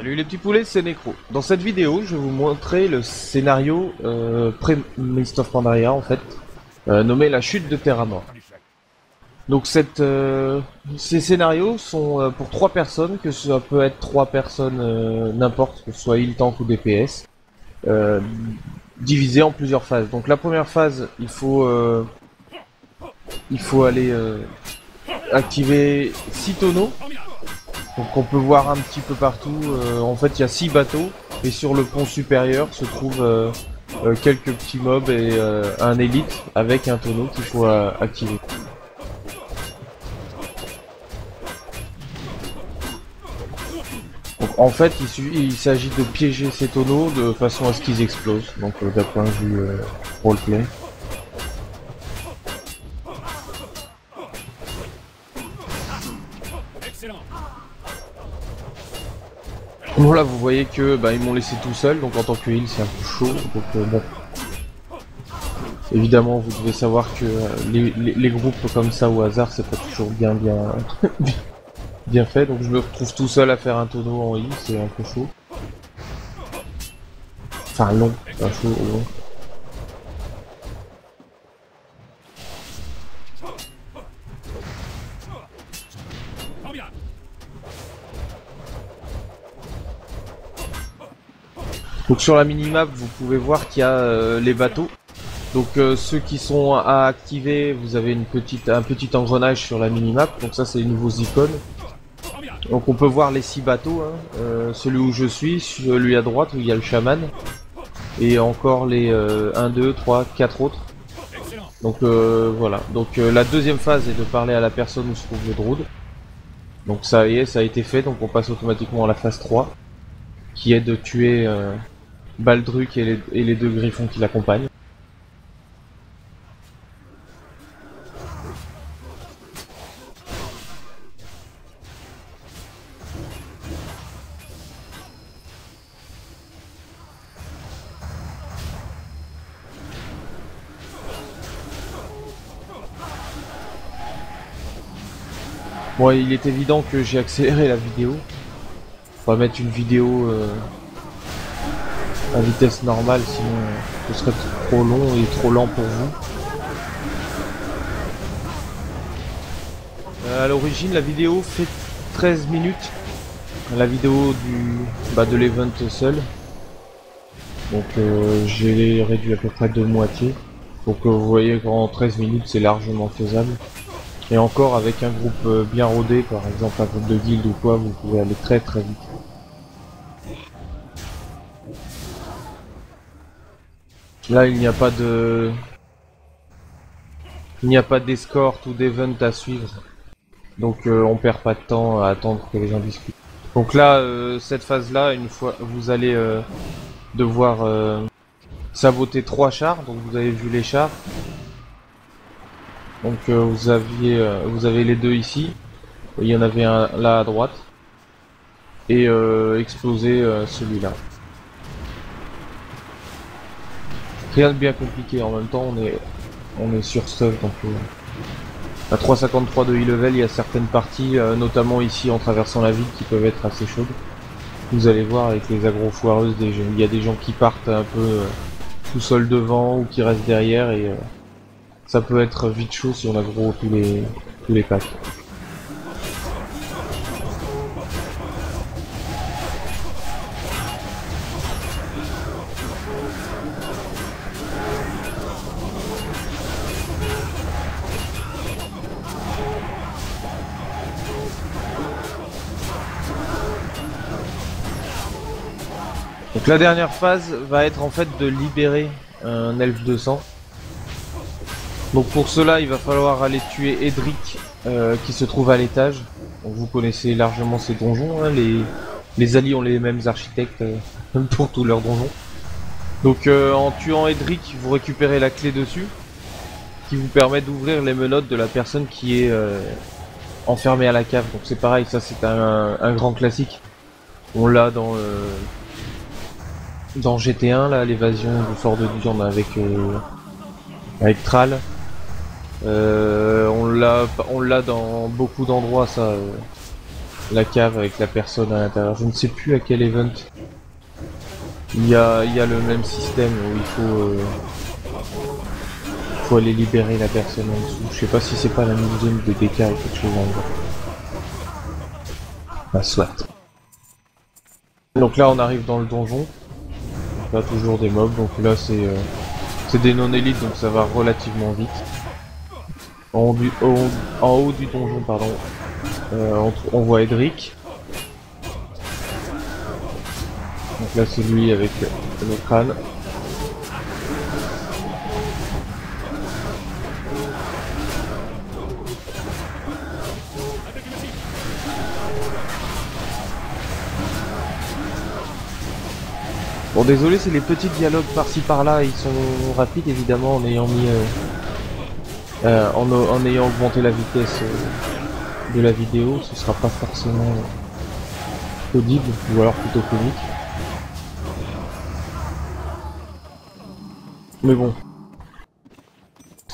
Salut les petits poulets, c'est Necro. Dans cette vidéo, je vais vous montrer le scénario euh, pré-Mist of Pandaria en fait, euh, nommé La chute de Terramort. Donc cette, euh, ces scénarios sont euh, pour trois personnes, que ça peut être trois personnes n'importe, que ce soit heal, tank ou DPS, divisés en plusieurs phases. Donc la première phase, il faut, il faut aller activer 6 tonneaux. Donc on peut voir un petit peu partout. euh, en fait, il y a six bateaux et sur le pont supérieur se trouvent euh, euh, quelques petits mobs et un élite avec un tonneau qu'il faut activer. Donc, en fait, il, s'agit de piéger ces tonneaux de façon à ce qu'ils explosent. Donc d'un point de vue roleplay. Bon là vous voyez que bah, ils m'ont laissé tout seul donc en tant que heal c'est un peu chaud donc euh, bon. Évidemment vous devez savoir que euh, les, groupes comme ça au hasard c'est pas toujours bien bien bien fait donc je me retrouve tout seul à faire un tonneau en heal c'est un peu chaud. Enfin long, pas chaud. Donc sur la minimap, vous pouvez voir qu'il y a euh, les bateaux. Donc euh, ceux qui sont à activer, vous avez un petit engrenage sur la minimap. Donc ça c'est les nouveaux icônes. Donc on peut voir les six bateaux. hein. Euh, celui où je suis, celui à droite où il y a le chaman. Et encore les euh, 1, 2, 3, 4 autres. Donc voilà. Donc la deuxième phase est de parler à la personne où se trouve le druide. Donc ça y est, ça a été fait. Donc on passe automatiquement à la phase 3. Qui est de tuer... Baldruc et les, deux griffons qui l'accompagnent. Bon, il est évident que j'ai accéléré la vidéo. On va mettre une vidéo euh, à vitesse normale, sinon ce serait trop long et trop lent pour vous. Euh, à l'origine, la vidéo fait 13 minutes. La vidéo du bah, de l'event seul. Donc euh, j'ai réduit à peu près de moitié. Donc euh, vous voyez qu'en 13 minutes c'est largement faisable. Et encore avec un groupe euh, bien rodé, par exemple un groupe de guild ou quoi, vous pouvez aller très très vite. Là, il n'y a pas de... Il n'y a pas d'escorte ou d'event à suivre. Donc euh, on perd pas de temps à attendre que les gens discutent. Donc là, euh, cette phase-là, une fois, vous allez euh, devoir euh, saboter trois chars. Donc vous avez vu les chars. Donc vous aviez, vous avez les deux ici. Il y en avait un là à droite. Et exploser celui-là. Rien de bien compliqué en même temps, on est, on est sur stuff donc euh, à 3,53 de e-level, il y a certaines parties, euh, notamment ici en traversant la ville, qui peuvent être assez chaudes. Vous allez voir avec les agros foireuses, il y a des gens qui partent un peu euh, tout seuls devant ou qui restent derrière et euh, ça peut être vite chaud si on aggro tous les, tous les packs. Donc la dernière phase va être en fait de libérer un elfe de sang. Donc pour cela, il va falloir aller tuer Edric euh, qui se trouve à l'étage. Vous connaissez largement ces donjons, hein, les, alliés ont les mêmes architectes euh, pour tous leurs donjons. Donc euh, en tuant Edric, vous récupérez la clé dessus qui vous permet d'ouvrir les menottes de la personne qui est enfermée à la cave. Donc c'est pareil, ça c'est un, un grand classique. On l'a dans dans GT1 là l'évasion du fort de Durne avec euh, avec Thrall. Euh, on l'a dans beaucoup d'endroits ça. euh. la cave avec la personne à l'intérieur. Je ne sais plus à quel event. Il y a, il y a le même système où il faut, faut aller libérer la personne en dessous. Je sais pas si c'est pas la même zone de DK ou quelque chose en gros. Bah soit. Donc là on arrive dans le donjon. Là toujours des mobs, donc là c'est euh, c'est des non-élites donc ça va relativement vite. En haut du, haut du donjon pardon, euh, on voit Edric. Donc là c'est lui avec le crâne. Bon désolé c'est les petits dialogues par-ci par-là, ils sont rapides évidemment en ayant mis euh, euh, en, ayant augmenté la vitesse euh, de la vidéo, ce sera pas forcément audible ou alors plutôt comique. Mais bon.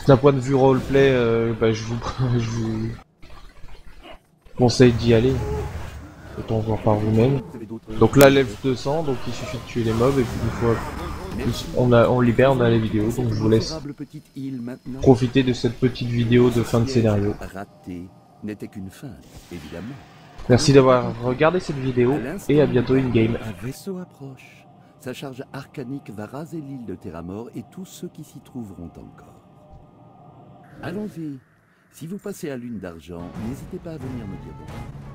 D'un point de vue roleplay, bah, je vous conseille d'y aller. Autant voir par vous-même. Donc là, lève 200, donc il suffit de tuer les mobs et puis une fois on, a, on libère, on a les vidéos. Donc je vous laisse profiter de cette petite vidéo de fin de scénario. Merci d'avoir regardé cette vidéo et à bientôt in game. Un vaisseau approche. Sa charge arcanique va raser l'île de Terramore et tous ceux qui s'y trouveront encore. Allons-y. Si vous passez à lune d'argent, n'hésitez pas à venir me dire bonjour.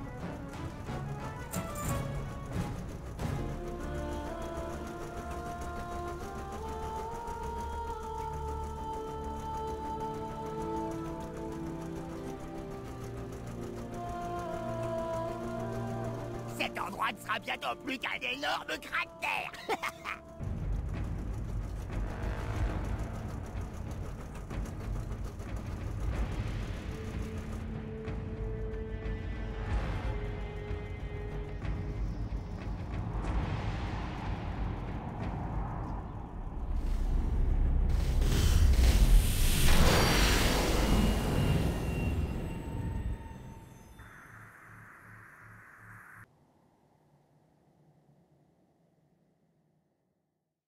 Cet endroit ne sera bientôt plus qu'un énorme cratère